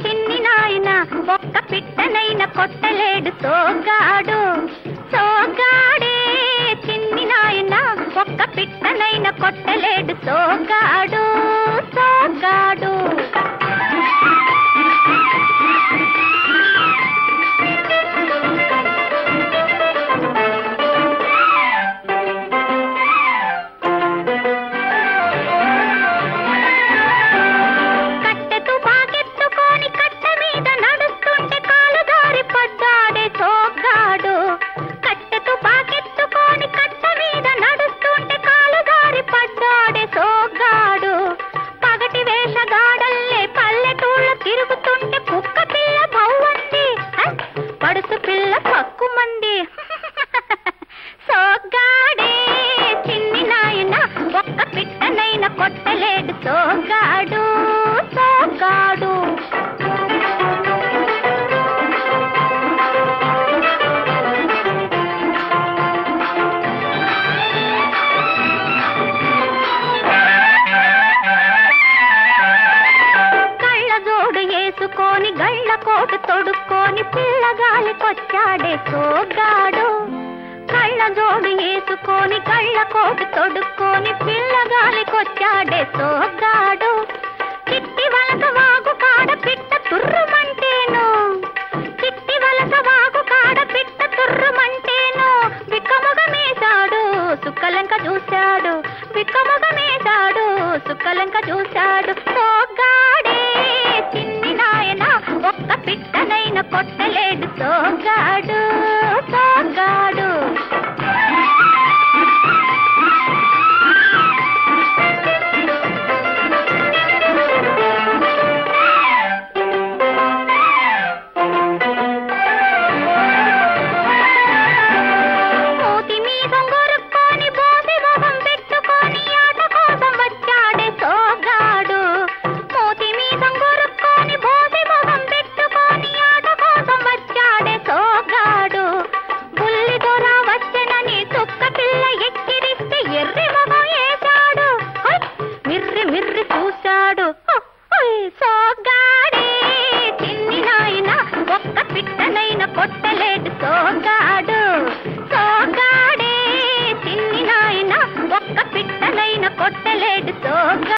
చిన్ని నాయన ఒక్క పిట్టనైన కొట్టలేడు తోగాడు తోగాడే చిన్ని నాయన ఒక్క పిట్టనైన కొట్టలేడు సోగాడు. తోగాడు పిట్టనైన కొట్టలేడు సోగాడు సోగాడు కళ్ళ జోడు వేసుకొని గళ్ళ కోటు తొడుక్కొని పిల్లగాలికొచ్చాడే తోగాడు. కళ్ళ జోడు తొడుక్కొని కళ్ళ కోటు తొడుక్కొని పిల్లగాలికొచ్చాడే సోగాడు చిట్టి వలస వాగు కాడ పిట్ట తుర్రుమంటేను. చిట్టి వలస వాగు కాడ పిట్ట తుర్రుమంటేను. విక్కముగమేశాడు సుక్కలంక చూశాడు. విక్కముగమేశాడు సుక్కలంక చూశాడు. సోగాడే చిన్ని నాయన ఒక్క పిట్టనైన కొట్టలేడు సోగాడు చూశాడు.